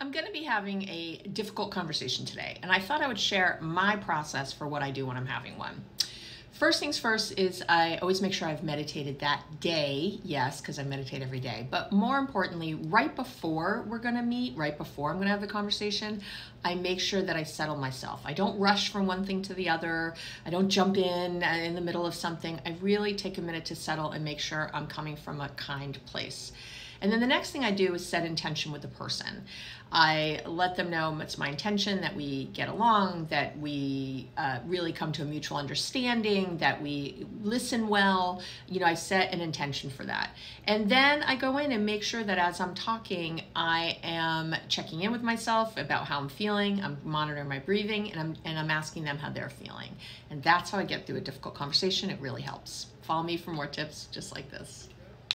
I'm going to be having a difficult conversation today, and I thought I would share my process for what I do when I'm having one. First things first is I always make sure I've meditated that day, yes, because I meditate every day. But more importantly, right before we're going to meet, right before I'm going to have the conversation, I make sure that I settle myself. I don't rush from one thing to the other. I don't jump in uh, in the middle of something. I really take a minute to settle and make sure I'm coming from a kind place. And then the next thing I do is set intention with the person. I let them know it's my intention that we get along, that we uh, really come to a mutual understanding, that we listen well. You know, I set an intention for that. And then I go in and make sure that as I'm talking, I am checking in with myself about how I'm feeling. I'm monitoring my breathing and I'm, and I'm asking them how they're feeling. And that's how I get through a difficult conversation. It really helps. Follow me for more tips just like this.